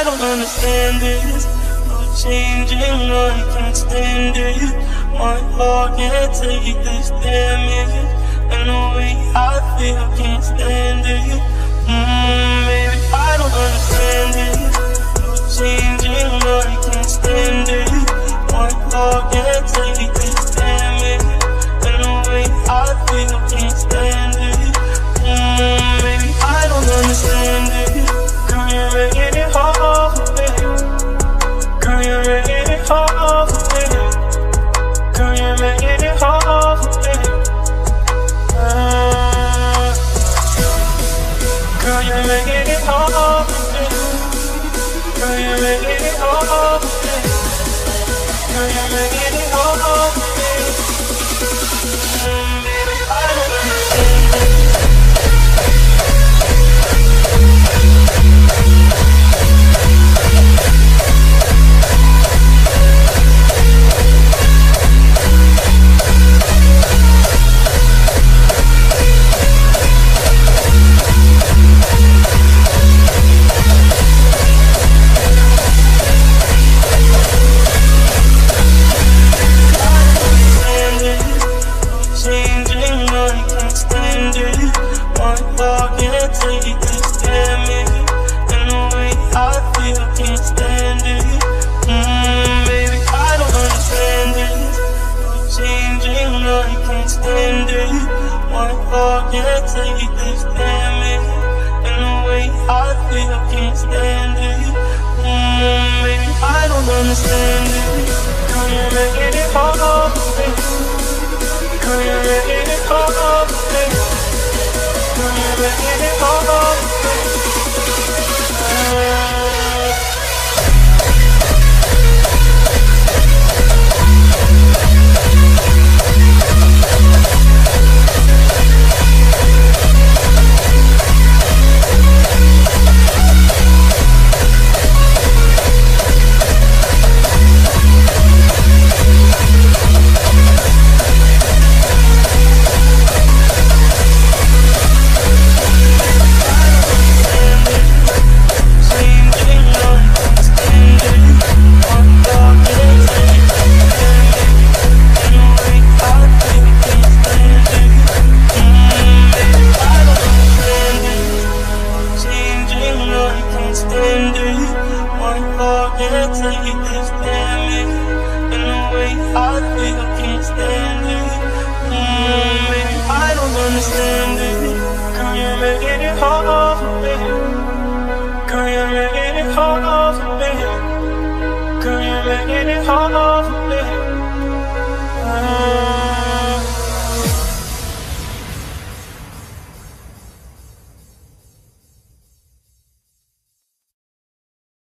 I don't understand this. No changing, I can't stand it. My heart can't take this damage. And the way I feel, can't stand it. Girl, you're making it hard for me. Girl, you're making it hard And the way I feel, can't stand it. Mmm, baby, I don't understand it. Changing, I can't stand it. Can't. And the way I feel, can't stand it. Mmm, baby, I don't understand it. You're making it this damage. And the way I feel, can't stand it. Mmm, baby, I don't understand it. Girl, you're making it hard for me. Girl, you're making it hard for me. Girl, you're making it hard.